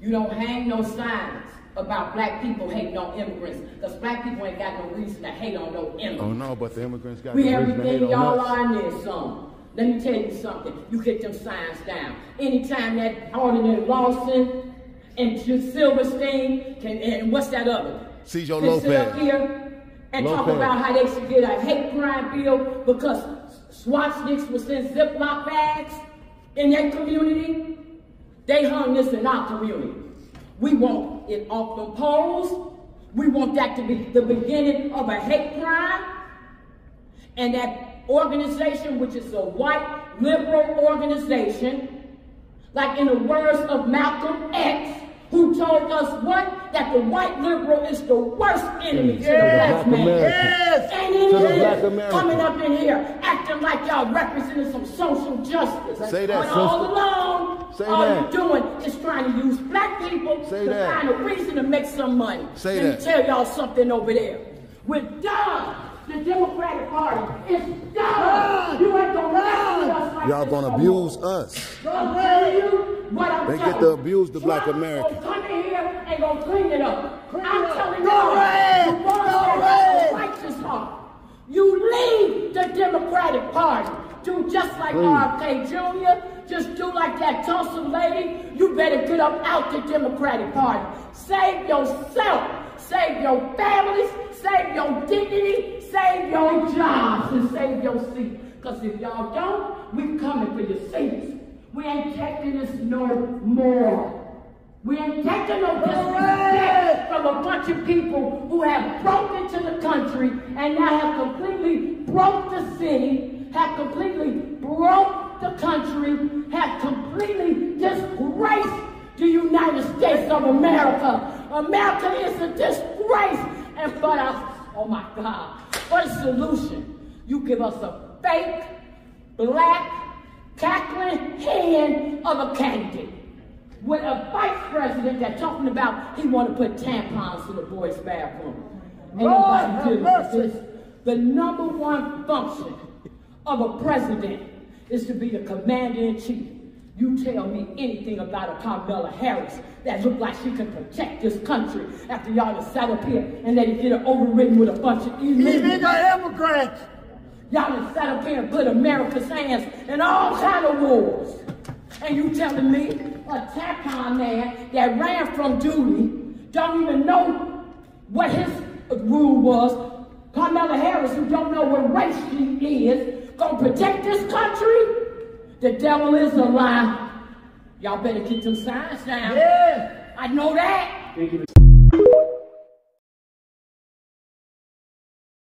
You don't hang no signs about black people hating on immigrants, because black people ain't got no reason to hate on no immigrants. Oh no, but the immigrants got We the reason to hate everything on y'all us. are in there some. Let me tell you something. You get them signs down. Anytime that Alderman Lawson and Silverstein can, and what's that other? Cesar can sit up Lopez. here and talk about how they should get a hate crime bill because swastikas was in Ziploc bags in that community. They hung this in our community. We want it off the poles. We want that to be the beginning of a hate crime. And that organization, which is a white liberal organization, like in the words of Malcolm X, who told us what? That the white liberal is the worst enemy yes. to the Yes. black man. Yes. And in To the here, black American. coming up in here, acting like y'all representing some social justice. Say that, But all sister. along, Say all that. you're doing is trying to use black people Say to that. find a reason to make some money. Say Let that. me tell y'all something over there. We're done. The Democratic Party is done. You ain't gonna mess us like Y'all gonna abuse us. I'm telling you what I'm They get to abuse the black American. come in here and gonna clean it up. I'm telling you, the ones that have a righteous heart. You leave the Democratic Party. Do just like mm. Please. RFK Jr. Just do like that Tulsi lady. You better get up out the Democratic Party. Save yourself. Save your families. Save your dignity. Save your jobs and save your seat. Because if y'all don't, we coming for your seats. We ain't taking this no more. We ain't taking no disrespect from a bunch of people who have broke into the country and now have completely broke the city, have completely broke the country, have completely disgraced the United States of America. America is a disgrace. And for oh my God, what a solution. You give us a fake, black, cackling hand of a candidate with a vice president that's talking about he want to put tampons in the boys' bathroom. Ain't Lord nobody have mercy. The number one function of a president is to be the commander in chief. You tell me anything about a Kamala Harris that look like she can protect this country after y'all have sat up here and let it get her overridden with a bunch of the immigrants. Y'all have sat up here and put America's hands in all kind of wars. And you telling me a tampon man that ran from duty don't even know what his rule was. Kamala Harris, who don't know what race she is, gonna protect this country? The devil is a lie. Y'all better get them signs down. Yeah. I know that.